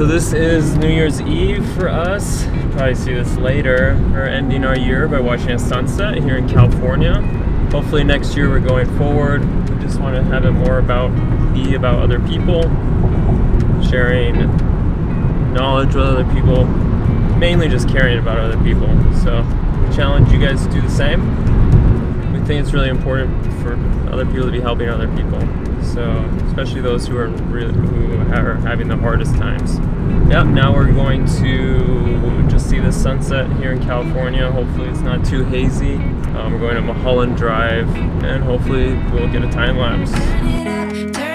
So this is New Year's Eve for us. Probably see this later. We're ending our year by watching a sunset here in California. Hopefully next year we're going forward. We just want to have it more about be about other people, sharing knowledge with other people, mainly just caring about other people. So we challenge you guys to do the same. Think it's really important for other people to be helping other people. So especially those who are really who are having the hardest times. Yep. Now we're going to just see the sunset here in California. Hopefully it's not too hazy. Um, we're going to Mulholland Drive, and hopefully we'll get a time lapse.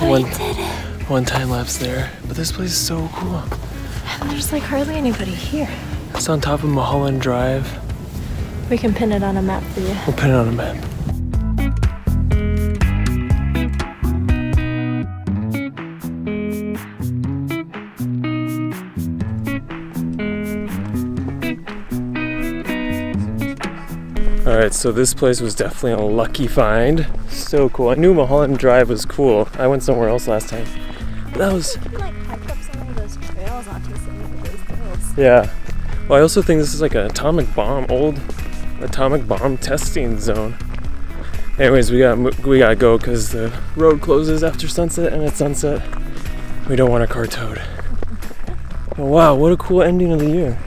One one time lapse there, but this place is so cool. There's like hardly anybody here. It's on top of Mulholland Drive. We can pin it on a map for you. We'll pin it on a map. All right, so this place was definitely a lucky find. So cool. I knew Mulholland Drive was cool. I went somewhere else last time. But that was We like hiked up some of those trails onto some of those hills. Yeah. Well, I also think this is like an atomic bomb, old atomic bomb testing zone. Anyways, we got we gotta go because the road closes after sunset, and at sunset, we don't want our car towed. But wow, what a cool ending of the year!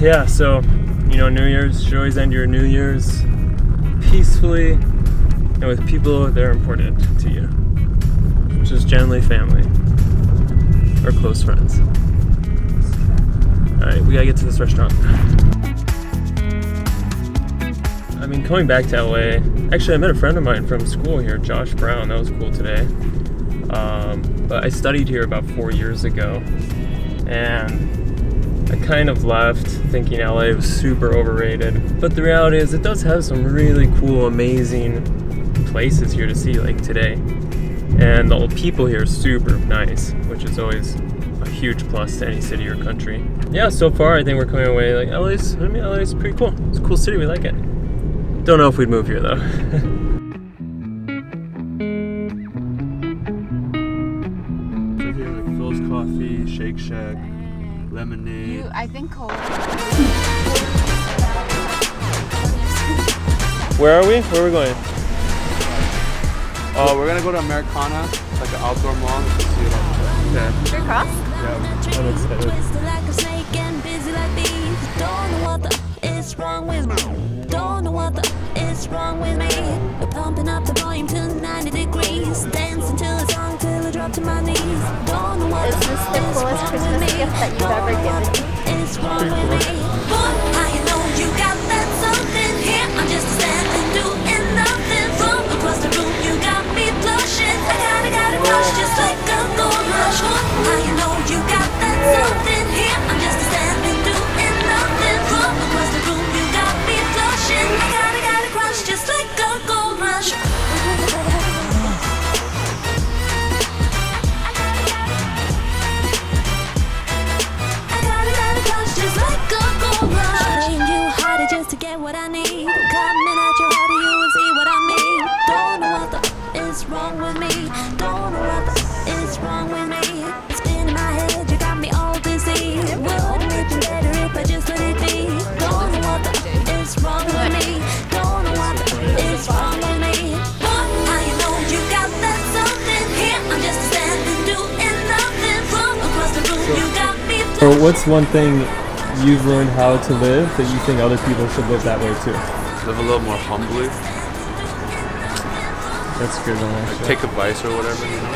Yeah. So, you know, New Year's should always end your New Year's peacefully and with people that are important to you, which is generally family or close friends. All right, we gotta get to this restaurant. I mean, coming back to LA, actually, I met a friend of mine from school here, Josh Brown. That was cool today. Um, but I studied here about four years ago, and I kind of left thinking LA was super overrated. But the reality is, it does have some really cool, amazing places here to see, like today. And the people here are super nice, which is always a huge plus to any city or country. Yeah, so far I think we're coming away like LA's. I mean, LA's pretty cool. It's a cool city. We like it. Don't know if we'd move here though. Shake Shack, Lemonade. You, I think Cole. Where are we? Where are we going? Oh, we're gonna go to Americana. It's like an outdoor mall. You can see it. Okay. Straight across? Yeah. I'm excited. Twisted like a snake and busy like bees. Don't know what the is wrong with me. Don't know what the is wrong with me. We're pumping up the volume to 90 degrees. Dancing to a song till I drop to my knees. Don't know what Is this the coolest Christmas gift that you've ever given me? What I need. Coming at you harder, you see what I mean. Don't know what the is wrong with me. Don't know what the is wrong with me. In my head, you got me all. Wouldn't it be better if I just let it be? Don't know what the is wrong with me. Don't know what the is wrong with how me. So, what's one thing you've learned how to live that you think other people should live that way too? Live a little more humbly. That's good one. Actually. Take advice or whatever, you know?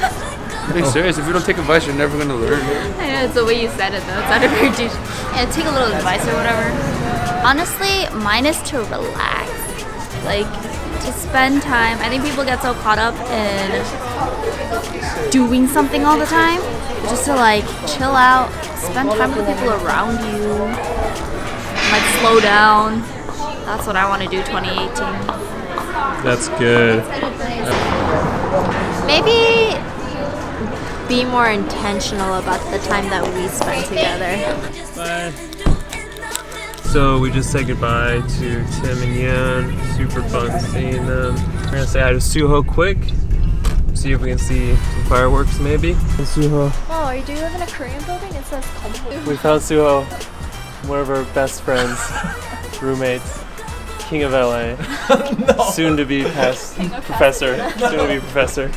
I'm being serious. If you don't take advice, you're never gonna learn. I it's the way you said it though. It sounded very douche. Yeah, take a little advice or whatever. Honestly, mine is to relax. Like, to spend time. I think people get so caught up in doing something all the time. Just to like chill out, spend time with the people around you, like slow down. That's what I want to do 2018. That's good. Maybe be more intentional about the time that we spend together. Bye. So we just said goodbye to Tim and Yan. Super fun seeing them. We're gonna say hi to Suho quick. See if we can see some fireworks maybe. And Suho. Oh, are you do you live in a Korean building? It says Kombu. We found Suho, one of our best friends, roommates, king of LA, soon to be past professor, soon to be professor.